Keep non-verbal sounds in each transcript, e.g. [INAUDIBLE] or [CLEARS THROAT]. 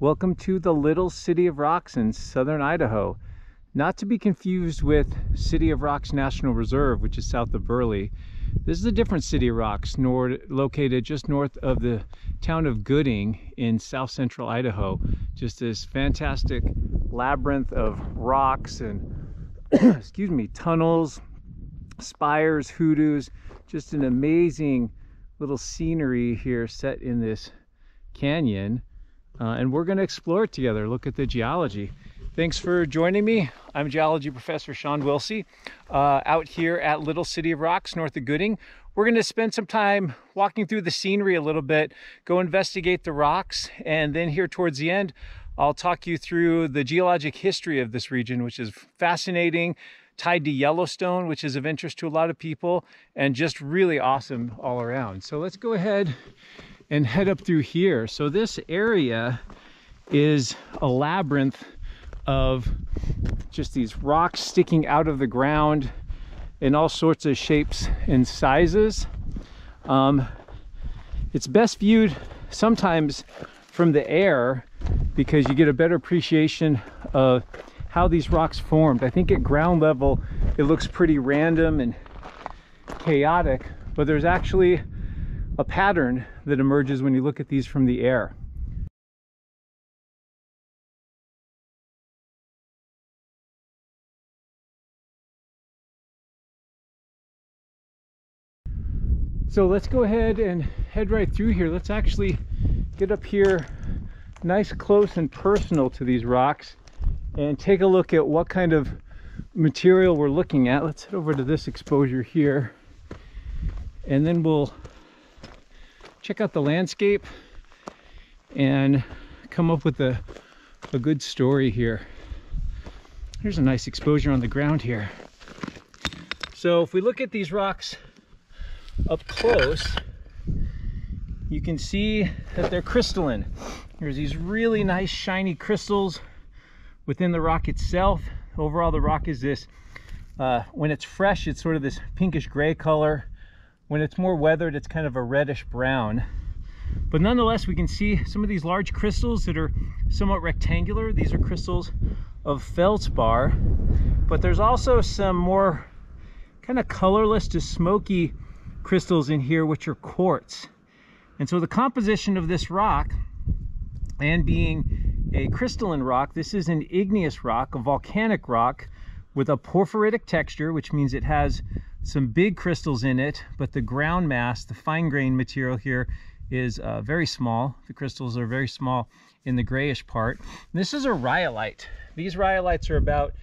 Welcome to the Little City of Rocks in southern Idaho. Not to be confused with City of Rocks National Reserve, which is south of Burley. This is a different City of Rocks, nor located just north of the town of Gooding in south central Idaho. Just this fantastic labyrinth of rocks and, [CLEARS THROAT] excuse me, tunnels, spires, hoodoos, just an amazing little scenery here set in this canyon. Uh, and we're going to explore it together, look at the geology. Thanks for joining me. I'm geology professor Shawn Willsey uh, out here at Little City of Rocks north of Gooding. We're going to spend some time walking through the scenery a little bit, go investigate the rocks, and then here towards the end, I'll talk you through the geologic history of this region, which is fascinating, tied to Yellowstone, which is of interest to a lot of people, and just really awesome all around. So let's go ahead and head up through here. So this area is a labyrinth of just these rocks sticking out of the ground in all sorts of shapes and sizes. Um, it's best viewed sometimes from the air because you get a better appreciation of how these rocks formed. I think at ground level it looks pretty random and chaotic, but there's actually a pattern that emerges when you look at these from the air. So let's go ahead and head right through here. Let's actually get up here nice close and personal to these rocks and take a look at what kind of material we're looking at. Let's head over to this exposure here and then we'll check out the landscape and come up with a, a good story here. Here's a nice exposure on the ground here. So if we look at these rocks up close, you can see that they're crystalline. There's these really nice shiny crystals within the rock itself. Overall, the rock is this, uh, when it's fresh, it's sort of this pinkish gray color. When it's more weathered, it's kind of a reddish brown. But nonetheless, we can see some of these large crystals that are somewhat rectangular. These are crystals of feldspar. But there's also some more kind of colorless to smoky crystals in here, which are quartz. And so the composition of this rock, and being a crystalline rock, this is an igneous rock, a volcanic rock with a porphyritic texture, which means it has some big crystals in it, but the ground mass, the fine grain material here is uh, very small. The crystals are very small in the grayish part. This is a rhyolite. These rhyolites are about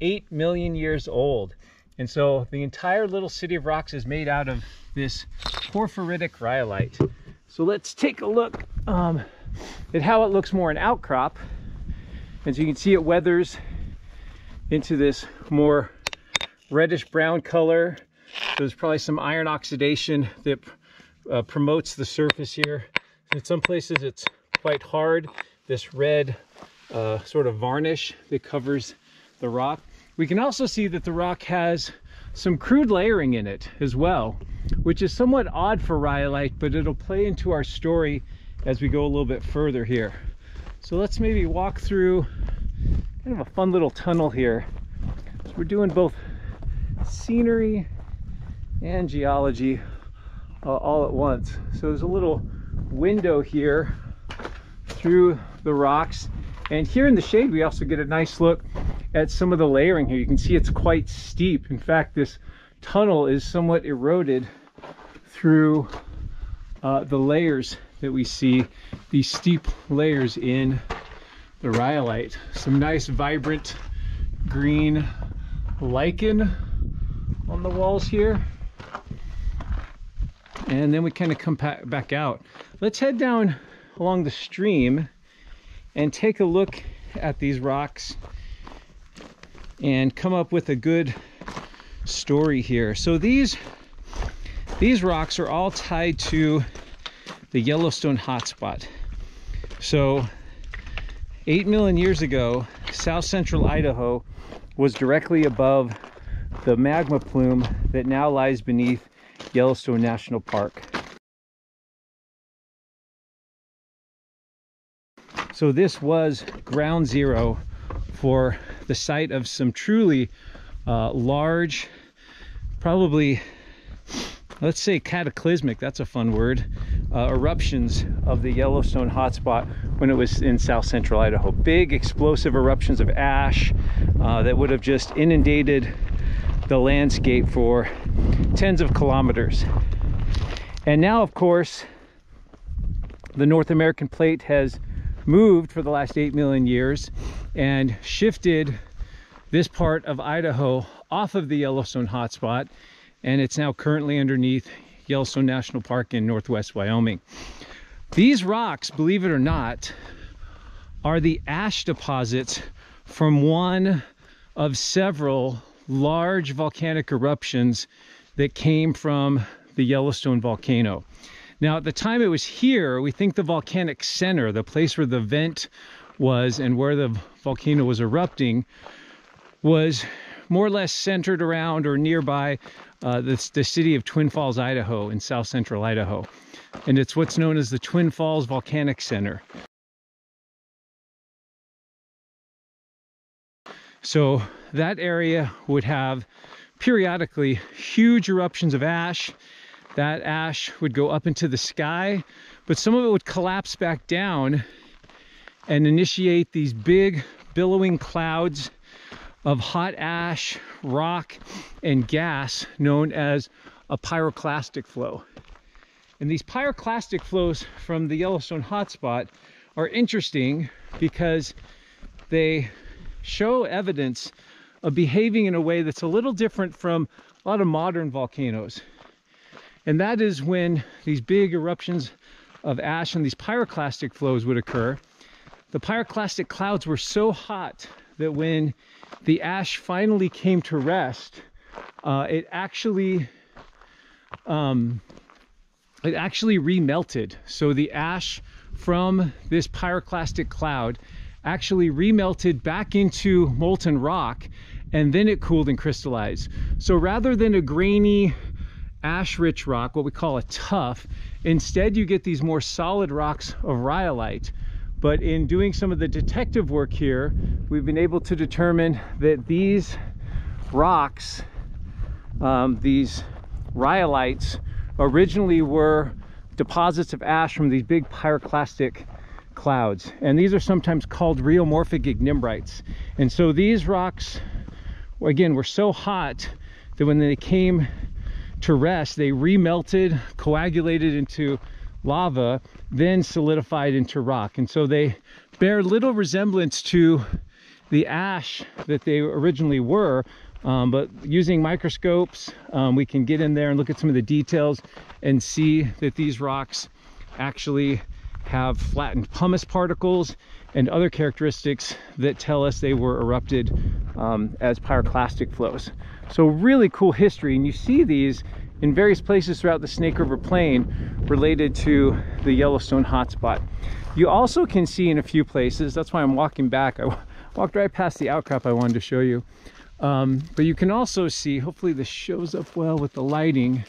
8 million years old. And so the entire little city of rocks is made out of this porphyritic rhyolite. So let's take a look um, at how it looks more in outcrop. As you can see, it weathers into this more reddish brown color. There's probably some iron oxidation that uh, promotes the surface here. In some places it's quite hard, this red uh, sort of varnish that covers the rock. We can also see that the rock has some crude layering in it as well, which is somewhat odd for rhyolite, but it'll play into our story as we go a little bit further here. So let's maybe walk through kind of a fun little tunnel here. So we're doing both scenery and geology uh, all at once. So there's a little window here through the rocks. And here in the shade, we also get a nice look at some of the layering here. You can see it's quite steep. In fact, this tunnel is somewhat eroded through uh, the layers that we see, these steep layers in the rhyolite. Some nice vibrant green lichen on the walls here. And then we kind of come back out. Let's head down along the stream and take a look at these rocks and come up with a good story here. So these these rocks are all tied to the Yellowstone hotspot. So 8 million years ago, south central Idaho was directly above the magma plume that now lies beneath Yellowstone National Park. So this was ground zero for the site of some truly uh, large, probably, let's say cataclysmic, that's a fun word, uh, eruptions of the Yellowstone hotspot when it was in south central Idaho. Big explosive eruptions of ash uh, that would have just inundated the landscape for tens of kilometers. And now, of course, the North American plate has moved for the last 8 million years and shifted this part of Idaho off of the Yellowstone hotspot and it's now currently underneath Yellowstone National Park in northwest Wyoming. These rocks, believe it or not, are the ash deposits from one of several large volcanic eruptions that came from the Yellowstone volcano. Now, at the time it was here, we think the volcanic center, the place where the vent was and where the volcano was erupting, was more or less centered around or nearby uh, the, the city of Twin Falls, Idaho, in south central Idaho. And it's what's known as the Twin Falls Volcanic Center. So that area would have periodically huge eruptions of ash that ash would go up into the sky, but some of it would collapse back down and initiate these big billowing clouds of hot ash, rock, and gas known as a pyroclastic flow. And these pyroclastic flows from the Yellowstone hotspot are interesting because they show evidence behaving in a way that's a little different from a lot of modern volcanoes. And that is when these big eruptions of ash and these pyroclastic flows would occur. The pyroclastic clouds were so hot that when the ash finally came to rest, uh, it actually um, it actually remelted. So the ash from this pyroclastic cloud actually remelted back into molten rock and then it cooled and crystallized. So rather than a grainy ash rich rock, what we call a tuff. Instead, you get these more solid rocks of rhyolite. But in doing some of the detective work here, we've been able to determine that these rocks, um, these rhyolites, originally were deposits of ash from these big pyroclastic clouds. And these are sometimes called rheomorphic ignimbrites. And so these rocks, again, were so hot that when they came to rest, they remelted, coagulated into lava, then solidified into rock. And so they bear little resemblance to the ash that they originally were. Um, but using microscopes, um, we can get in there and look at some of the details and see that these rocks actually have flattened pumice particles and other characteristics that tell us they were erupted um, as pyroclastic flows. So really cool history. And you see these in various places throughout the Snake River Plain related to the Yellowstone hotspot. You also can see in a few places, that's why I'm walking back. I [LAUGHS] walked right past the outcrop I wanted to show you. Um, but you can also see, hopefully this shows up well with the lighting,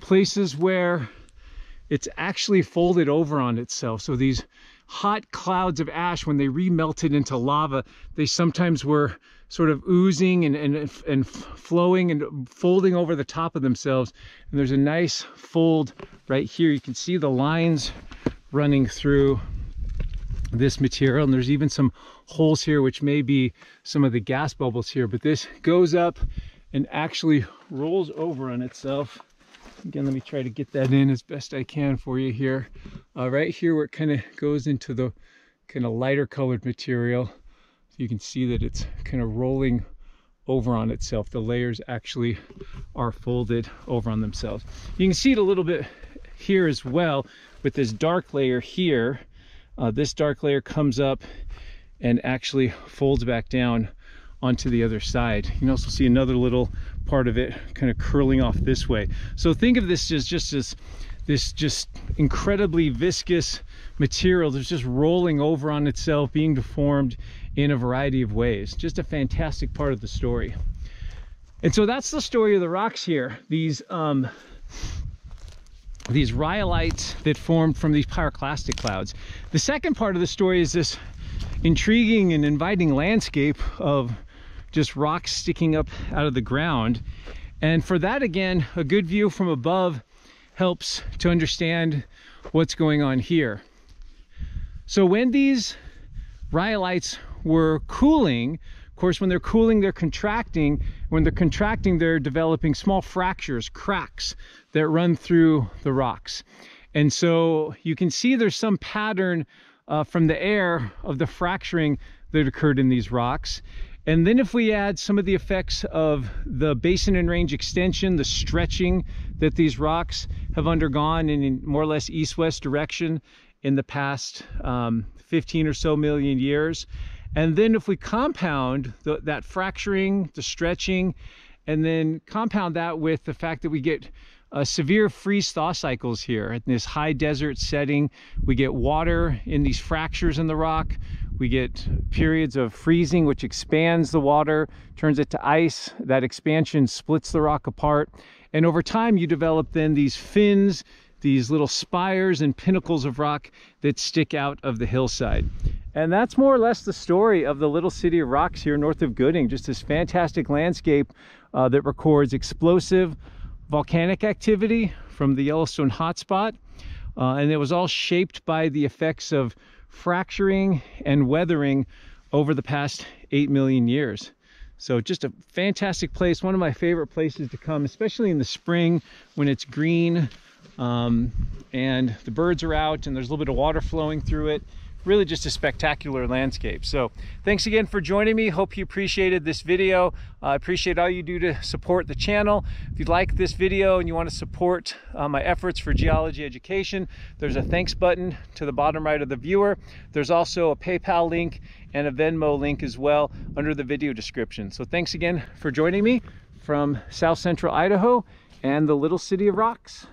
places where it's actually folded over on itself. So these hot clouds of ash, when they remelted into lava, they sometimes were sort of oozing and, and, and flowing and folding over the top of themselves. And there's a nice fold right here. You can see the lines running through this material. And there's even some holes here, which may be some of the gas bubbles here. But this goes up and actually rolls over on itself. Again, let me try to get that in as best I can for you here. Uh, right here where it kind of goes into the kind of lighter colored material. So you can see that it's kind of rolling over on itself. The layers actually are folded over on themselves. You can see it a little bit here as well with this dark layer here. Uh, this dark layer comes up and actually folds back down onto the other side. You can also see another little part of it kind of curling off this way. So think of this as just as this just incredibly viscous material that's just rolling over on itself, being deformed in a variety of ways. Just a fantastic part of the story. And so that's the story of the rocks here. These um, these rhyolites that formed from these pyroclastic clouds. The second part of the story is this intriguing and inviting landscape of just rocks sticking up out of the ground. And for that, again, a good view from above helps to understand what's going on here. So when these rhyolites were cooling, of course, when they're cooling, they're contracting. When they're contracting, they're developing small fractures, cracks that run through the rocks. And so you can see there's some pattern uh, from the air of the fracturing that occurred in these rocks. And then if we add some of the effects of the basin and range extension, the stretching that these rocks have undergone in more or less east-west direction in the past um, 15 or so million years, and then if we compound the, that fracturing, the stretching, and then compound that with the fact that we get uh, severe freeze thaw cycles here in this high desert setting. We get water in these fractures in the rock. We get periods of freezing, which expands the water, turns it to ice. That expansion splits the rock apart. And over time, you develop then these fins, these little spires and pinnacles of rock that stick out of the hillside. And that's more or less the story of the little city of rocks here north of Gooding. Just this fantastic landscape uh, that records explosive volcanic activity from the Yellowstone hotspot. Uh, and it was all shaped by the effects of fracturing and weathering over the past 8 million years. So just a fantastic place, one of my favorite places to come, especially in the spring when it's green um, and the birds are out and there's a little bit of water flowing through it really just a spectacular landscape. So thanks again for joining me. Hope you appreciated this video. I uh, appreciate all you do to support the channel. If you like this video and you want to support uh, my efforts for geology education, there's a thanks button to the bottom right of the viewer. There's also a PayPal link and a Venmo link as well under the video description. So thanks again for joining me from South Central Idaho and the little city of rocks.